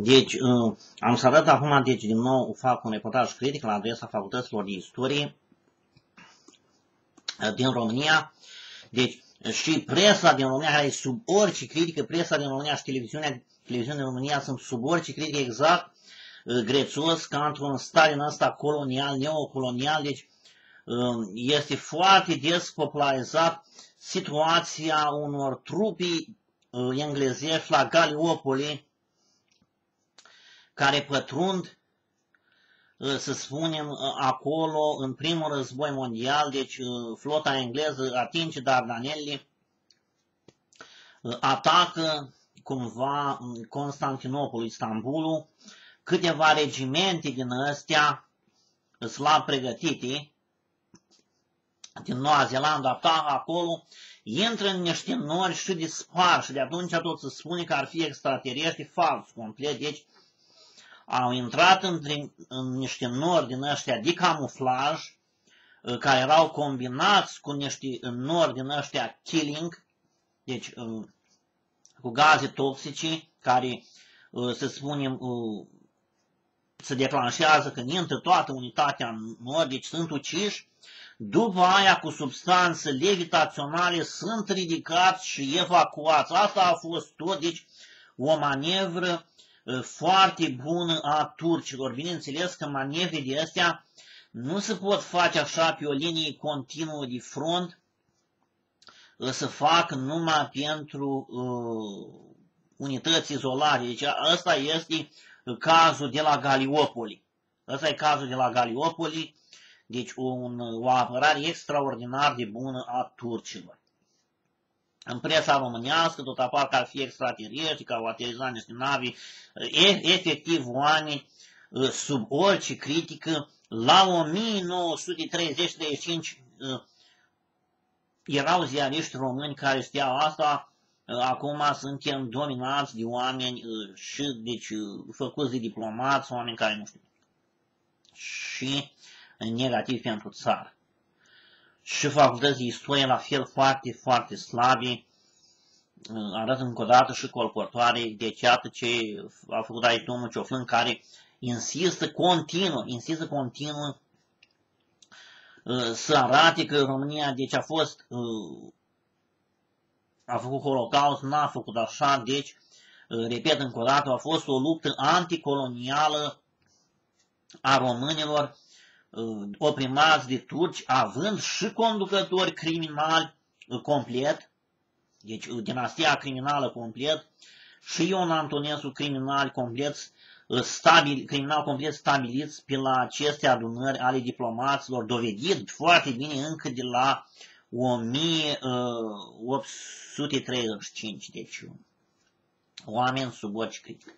Deci, uh, am să arăt acum, deci, din nou, fac un reportaj critic la adresa facultăților de istorie uh, din România. Deci, și presa din România, care e sub orice critică, presa din România și televiziunea, televiziunea din România sunt sub orice critică exact uh, grețos, ca într-un stat din ăsta colonial, neocolonial, deci este foarte des popularizat situația unor trupi englezești la Galiopoli, care pătrund, uh, să spunem, uh, acolo în primul război mondial, deci uh, flota engleză atinge Dardanelli, atacă cumva Constantinopolul, Istanbulul, câteva regimente din astea slab pregătite, din Noua Zeelandă, atacă acolo, intră în niște nori și dispar și de atunci tot se spune că ar fi extraterestri, fals complet, deci au intrat în, în niște nori din ăștia de camuflaj, uh, care erau combinați cu niște nori din ăștia killing, deci uh, cu gaze toxice, care, uh, să spunem, se declanșează când intră toată unitatea în nori, deci sunt uciși, după aia cu substanțe levitaționale sunt ridicați și evacuați. Asta a fost tot, deci o manevră foarte bună a turcilor. Bineînțeles că manevrele astea nu se pot face așa pe o linie continuă de front, să fac numai pentru uh, unități izolate. Deci ăsta este cazul de la Galiopoli. Ăsta e cazul de la Galiopoli, deci un, o apărare extraordinar de bună a turcilor în presa românească, tot apar că ar fi extraterestri, că au aterizat niște navi, efectiv oameni ă, sub orice critică, la 1930-35 ă, erau ziariști români care știau asta, ă, acum suntem dominați de oameni și, deci, făcuți de diplomați, oameni care nu știu, și negativ pentru țară și facultăți de istorie la fel foarte, foarte slabe, arată încă o dată și colportoare, deci iată ce a făcut aici domnul Cioflân, care insistă continuu, insistă continuu uh, să arate că România, deci a fost, uh, a făcut holocaust, n-a făcut așa, deci, uh, repet încă o dată, a fost o luptă anticolonială a românilor. Uh, oprimați de turci, având și conducători criminali uh, complet, deci uh, dinastia criminală complet, și Ion Antonescu criminal complet, stabil, criminal complet stabiliți pe la aceste adunări ale diplomaților, dovedit foarte bine încă de la 1835, deci oameni sub orice critică.